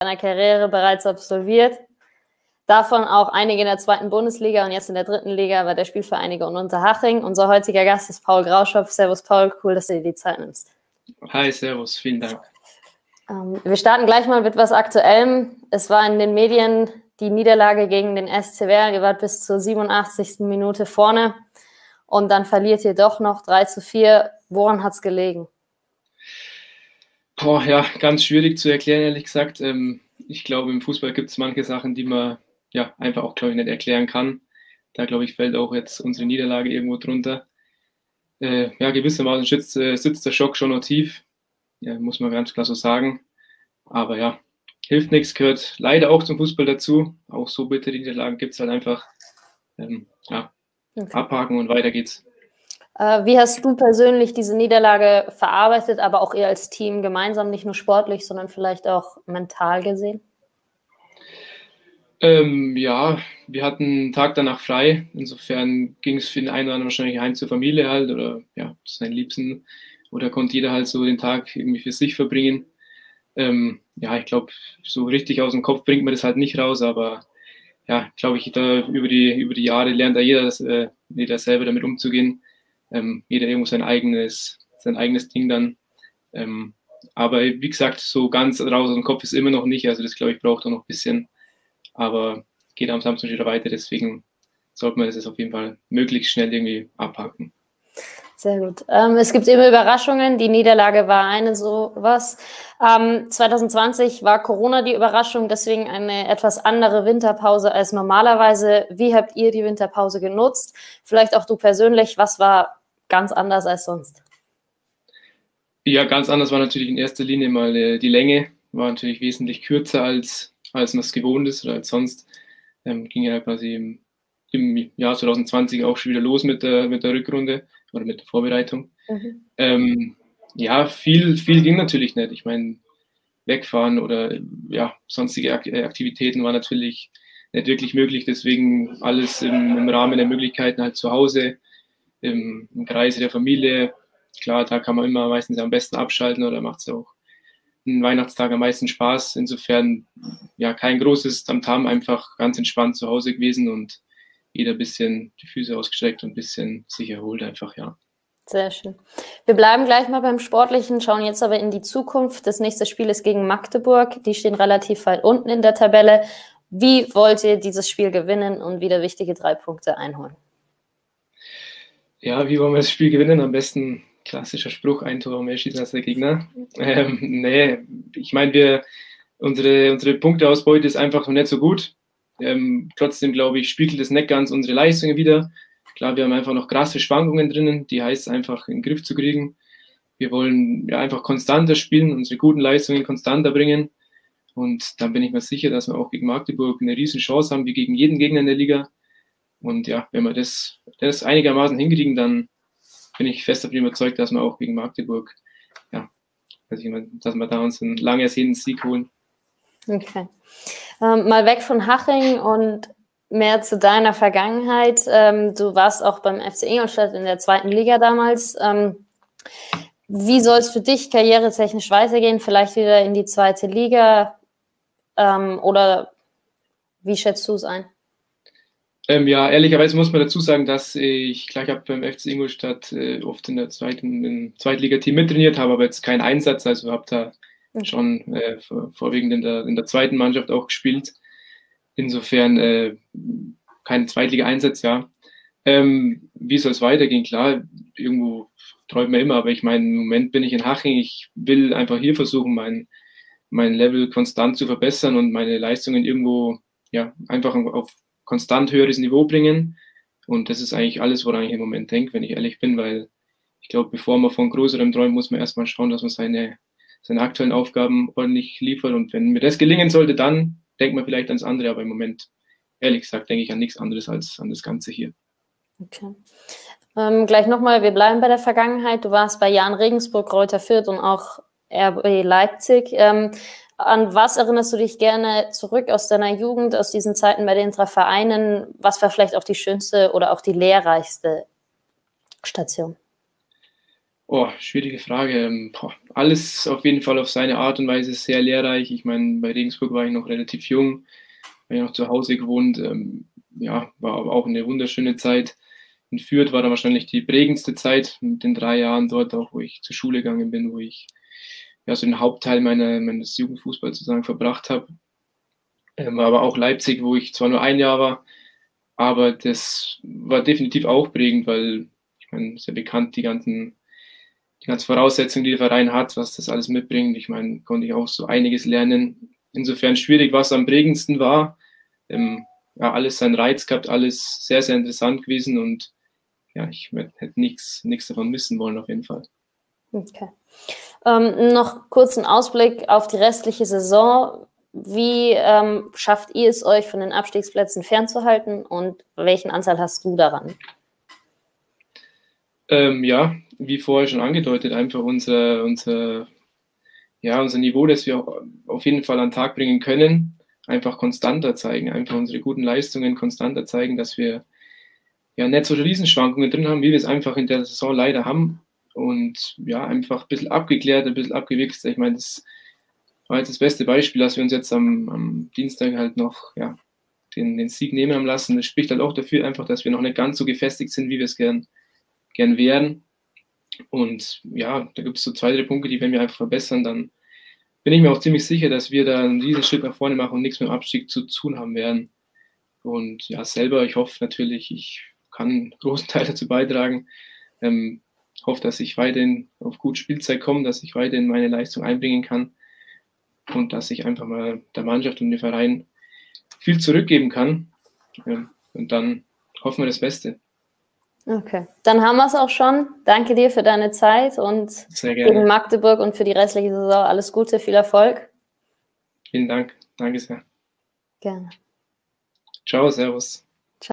seiner Karriere bereits absolviert. Davon auch einige in der zweiten Bundesliga und jetzt in der dritten Liga bei der Spielvereinigung Unterhaching. Unser heutiger Gast ist Paul Grauschopf. Servus Paul, cool, dass du dir die Zeit nimmst. Hi, servus, vielen Dank. Ähm, wir starten gleich mal mit was Aktuellem. Es war in den Medien die Niederlage gegen den SC Werl. Ihr wart bis zur 87. Minute vorne und dann verliert ihr doch noch 3 zu 4. Woran hat es gelegen? Boah, ja, ganz schwierig zu erklären, ehrlich gesagt. Ähm, ich glaube, im Fußball gibt es manche Sachen, die man ja, einfach auch, glaube ich, nicht erklären kann. Da, glaube ich, fällt auch jetzt unsere Niederlage irgendwo drunter. Äh, ja, gewissermaßen sitzt, äh, sitzt der Schock schon noch tief, ja, muss man ganz klar so sagen. Aber ja, hilft nichts, gehört leider auch zum Fußball dazu. Auch so bittere Niederlagen gibt es halt einfach. Ähm, ja, okay. abhaken und weiter geht's. Äh, wie hast du persönlich diese Niederlage verarbeitet, aber auch ihr als Team gemeinsam, nicht nur sportlich, sondern vielleicht auch mental gesehen? Ähm, ja, wir hatten einen Tag danach frei. Insofern ging es für den einen oder anderen wahrscheinlich heim zur Familie halt oder ja, zu seinen Liebsten. Oder konnte jeder halt so den Tag irgendwie für sich verbringen. Ähm, ja, ich glaube, so richtig aus dem Kopf bringt man das halt nicht raus, aber ja, glaube ich, da über die, über die Jahre lernt da jeder, das, äh, jeder selber damit umzugehen. Ähm, jeder irgendwo sein eigenes, sein eigenes Ding dann. Ähm, aber wie gesagt, so ganz raus aus dem Kopf ist immer noch nicht. Also das glaube ich braucht auch noch ein bisschen aber geht am Samstag wieder weiter, deswegen sollte man das auf jeden Fall möglichst schnell irgendwie abhaken. Sehr gut. Ähm, es gibt immer Überraschungen. Die Niederlage war eine sowas. Ähm, 2020 war Corona die Überraschung, deswegen eine etwas andere Winterpause als normalerweise. Wie habt ihr die Winterpause genutzt? Vielleicht auch du persönlich. Was war ganz anders als sonst? Ja, ganz anders war natürlich in erster Linie mal äh, die Länge. War natürlich wesentlich kürzer als als man es gewohnt ist oder als sonst. Ähm, ging ja quasi im, im, Jahr 2020 auch schon wieder los mit der, mit der Rückrunde oder mit der Vorbereitung. Mhm. Ähm, ja, viel, viel ging natürlich nicht. Ich meine, wegfahren oder ja, sonstige äh, Aktivitäten war natürlich nicht wirklich möglich. Deswegen alles im, im Rahmen der Möglichkeiten halt zu Hause, im, im Kreise der Familie. Klar, da kann man immer meistens am besten abschalten oder macht es auch ein Weihnachtstag am meisten Spaß. Insofern ja kein großes Tamtam, einfach ganz entspannt zu Hause gewesen und jeder ein bisschen die Füße ausgestreckt und ein bisschen sich erholt einfach, ja. Sehr schön. Wir bleiben gleich mal beim Sportlichen, schauen jetzt aber in die Zukunft. Das nächste Spiel ist gegen Magdeburg. Die stehen relativ weit unten in der Tabelle. Wie wollt ihr dieses Spiel gewinnen und wieder wichtige drei Punkte einholen? Ja, wie wollen wir das Spiel gewinnen? Am besten klassischer Spruch, ein Tor mehr schießen als der Gegner. Ähm, nee, ich meine, wir, unsere, unsere Punkteausbeute ist einfach noch nicht so gut. Ähm, trotzdem, glaube ich, spiegelt es nicht ganz unsere Leistungen wieder. Klar, wir haben einfach noch krasse Schwankungen drinnen, die heißt einfach in den Griff zu kriegen. Wir wollen ja einfach konstanter spielen, unsere guten Leistungen konstanter bringen. Und dann bin ich mir sicher, dass wir auch gegen Magdeburg eine riesen Chance haben, wie gegen jeden Gegner in der Liga. Und ja, wenn wir das, das einigermaßen hinkriegen, dann bin ich fest davon überzeugt, dass wir auch gegen Magdeburg, ja, dass wir da uns einen lang ersehnten Sieg holen. Okay. Ähm, mal weg von Haching und mehr zu deiner Vergangenheit. Ähm, du warst auch beim FC Ingolstadt in der zweiten Liga damals. Ähm, wie soll es für dich karrieretechnisch weitergehen? Vielleicht wieder in die zweite Liga? Ähm, oder wie schätzt du es ein? Ähm, ja, ehrlicherweise muss man dazu sagen, dass ich gleich habe beim FC Ingolstadt äh, oft in der zweiten, im Zweitligateam mittrainiert habe, aber jetzt keinen Einsatz, also habe da mhm. schon äh, vorwiegend in der, in der zweiten Mannschaft auch gespielt. Insofern äh, kein Zweitliga-Einsatz, ja. Ähm, wie soll es weitergehen? Klar, irgendwo träumt man immer, aber ich meine, im Moment bin ich in Haching. Ich will einfach hier versuchen, mein, mein Level konstant zu verbessern und meine Leistungen irgendwo ja, einfach auf konstant höheres Niveau bringen. Und das ist eigentlich alles, woran ich im Moment denke, wenn ich ehrlich bin, weil ich glaube, bevor man von größerem träumt, muss man erstmal schauen, dass man seine, seine aktuellen Aufgaben ordentlich liefert. Und wenn mir das gelingen sollte, dann denkt man vielleicht ans andere. Aber im Moment, ehrlich gesagt, denke ich an nichts anderes als an das Ganze hier. Okay. Ähm, gleich nochmal, wir bleiben bei der Vergangenheit. Du warst bei Jan Regensburg, Reuter Fürth und auch RB Leipzig. Ähm, an was erinnerst du dich gerne zurück aus deiner Jugend, aus diesen Zeiten bei den drei Vereinen? Was war vielleicht auch die schönste oder auch die lehrreichste Station? Oh, schwierige Frage. Ähm, boah, alles auf jeden Fall auf seine Art und Weise sehr lehrreich. Ich meine, bei Regensburg war ich noch relativ jung, habe ich noch zu Hause gewohnt. Ähm, ja, war aber auch eine wunderschöne Zeit. In Fürth war dann wahrscheinlich die prägendste Zeit mit den drei Jahren dort, auch wo ich zur Schule gegangen bin, wo ich ja so den Hauptteil meiner, meines Jugendfußballs sozusagen verbracht habe. Ähm, aber auch Leipzig, wo ich zwar nur ein Jahr war, aber das war definitiv auch prägend, weil ich meine, sehr bekannt die ganzen die ganzen Voraussetzungen, die der Verein hat, was das alles mitbringt. Ich meine, konnte ich auch so einiges lernen. Insofern schwierig, was am prägendsten war. Ähm, ja, alles seinen Reiz gehabt, alles sehr, sehr interessant gewesen und ja, ich hätte nichts, nichts davon missen wollen, auf jeden Fall. Okay. Ähm, noch kurz einen Ausblick auf die restliche Saison. Wie ähm, schafft ihr es euch von den Abstiegsplätzen fernzuhalten und welchen Anteil hast du daran? Ähm, ja, wie vorher schon angedeutet, einfach unser, unser, ja, unser Niveau, das wir auf jeden Fall an den Tag bringen können, einfach konstanter zeigen, einfach unsere guten Leistungen konstanter zeigen, dass wir ja nicht so Riesenschwankungen drin haben, wie wir es einfach in der Saison leider haben. Und ja, einfach ein bisschen abgeklärt, ein bisschen abgewichst. Ich meine, das war jetzt das beste Beispiel, dass wir uns jetzt am, am Dienstag halt noch ja, den, den Sieg nehmen haben lassen. Das spricht halt auch dafür einfach, dass wir noch nicht ganz so gefestigt sind, wie wir es gern, gern wären. Und ja, da gibt es so zwei, drei Punkte, die wenn wir einfach verbessern, dann bin ich mir auch ziemlich sicher, dass wir da einen riesen Schritt nach vorne machen und nichts mit dem Abstieg zu tun haben werden. Und ja, selber, ich hoffe natürlich, ich kann einen großen Teil dazu beitragen. Ähm, hoffe, dass ich weiterhin auf gut Spielzeit komme, dass ich weiterhin meine Leistung einbringen kann und dass ich einfach mal der Mannschaft und dem Verein viel zurückgeben kann. Und dann hoffen wir das Beste. Okay, dann haben wir es auch schon. Danke dir für deine Zeit und gegen Magdeburg und für die restliche Saison alles Gute, viel Erfolg. Vielen Dank, danke sehr. Gerne. Ciao, Servus.